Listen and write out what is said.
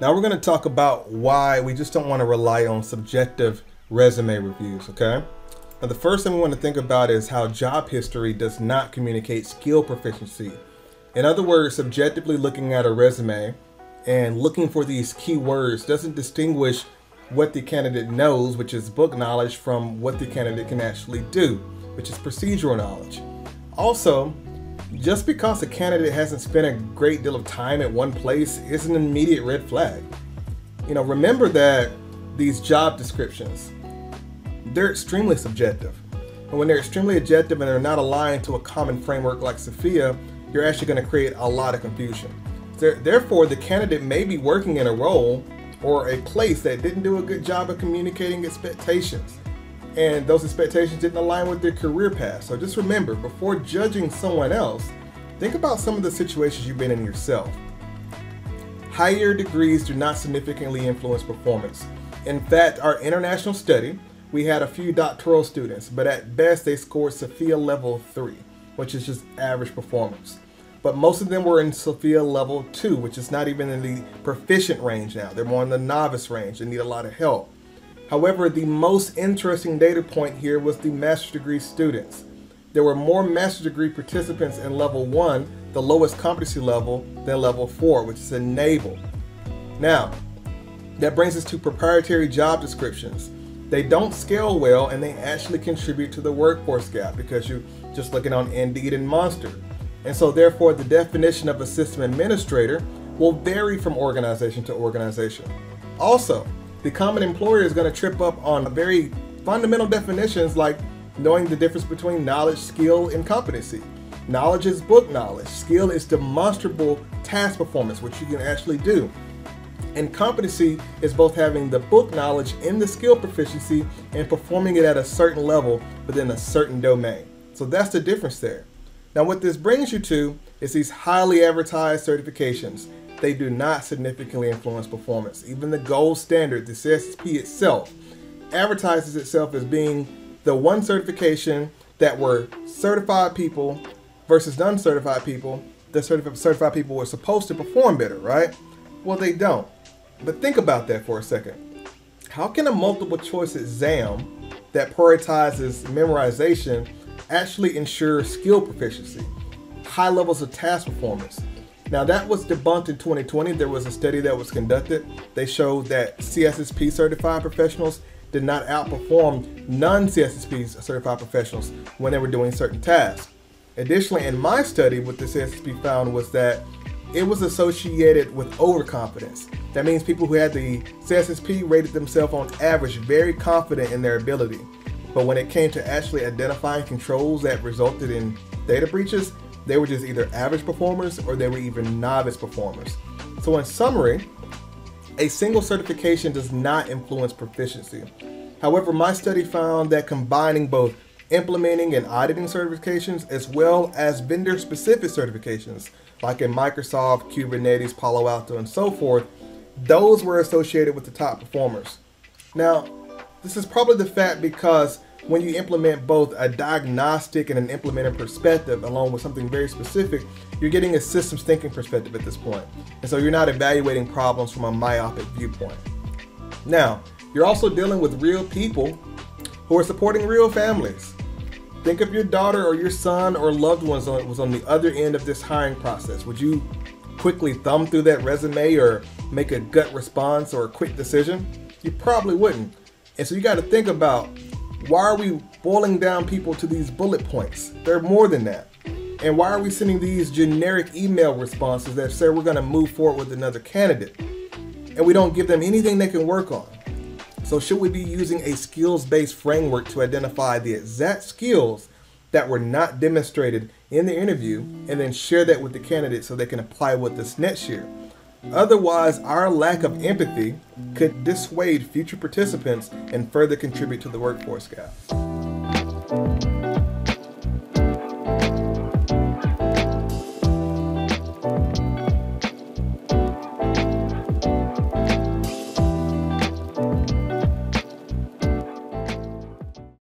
Now we're going to talk about why we just don't want to rely on subjective resume reviews, okay? Now the first thing we want to think about is how job history does not communicate skill proficiency. In other words, subjectively looking at a resume and looking for these keywords doesn't distinguish what the candidate knows, which is book knowledge, from what the candidate can actually do, which is procedural knowledge. Also, just because a candidate hasn't spent a great deal of time at one place is an immediate red flag. You know, remember that these job descriptions, they're extremely subjective. And when they're extremely objective and they're not aligned to a common framework like SFIA, you're actually going to create a lot of confusion. Therefore, the candidate may be working in a role or a place that didn't do a good job of communicating expectations and those expectations didn't align with their career path. So just remember, before judging someone else, think about some of the situations you've been in yourself. Higher degrees do not significantly influence performance. In fact, our international study, we had a few doctoral students, but at best they scored SFIA level 3, which is just average performance. But most of them were in SFIA level 2, which is not even in the proficient range now. They're more in the novice range and need a lot of help. However, the most interesting data point here was the master's degree students. There were more master's degree participants in level one, the lowest competency level, than level four, which is enable. Now, that brings us to proprietary job descriptions. They don't scale well and they actually contribute to the workforce gap because you're just looking on Indeed and Monster. And so therefore the definition of a system administrator will vary from organization to organization. Also, the common employer is going to trip up on very fundamental definitions like knowing the difference between knowledge, skill, and competency. Knowledge is book knowledge. Skill is demonstrable task performance, which you can actually do. And competency is both having the book knowledge and the skill proficiency and performing it at a certain level within a certain domain. So that's the difference there. Now, what this brings you to is these highly advertised certifications they do not significantly influence performance. Even the gold standard, the CISSP itself, advertises itself as being the one certification that were certified people versus non-certified people. The certified people were supposed to perform better, right? Well, they don't. But think about that for a second. How can a multiple choice exam that prioritizes memorization actually ensure skill proficiency, high levels of task performance, now that was debunked in 2020. There was a study that was conducted. They showed that CISSP certified professionals did not outperform non-CISSP certified professionals when they were doing certain tasks. Additionally, in my study, what the CISSP found was that it was associated with overconfidence. That means people who had the CISSP rated themselves on average very confident in their ability. But when it came to actually identifying controls that resulted in data breaches, they were just either average performers or they were even novice performers. So, in summary, a single certification does not influence proficiency. However, my study found that combining both implementing and auditing certifications as well as vendor specific certifications like in Microsoft, Kubernetes, Palo Alto, and so forth, those were associated with the top performers. Now, this is probably the fact because when you implement both a diagnostic and an implementing perspective along with something very specific, you're getting a systems thinking perspective at this point. And so you're not evaluating problems from a myopic viewpoint. Now, you're also dealing with real people who are supporting real families. Think of your daughter or your son or loved ones on, was on the other end of this hiring process. Would you quickly thumb through that resume or make a gut response or a quick decision? You probably wouldn't. And so you got to think about why are we boiling down people to these bullet points? They're more than that. And why are we sending these generic email responses that say we're going to move forward with another candidate? And we don't give them anything they can work on. So, should we be using a skills based framework to identify the exact skills that were not demonstrated in the interview and then share that with the candidate so they can apply with this next year? Otherwise, our lack of empathy could dissuade future participants and further contribute to the workforce gap.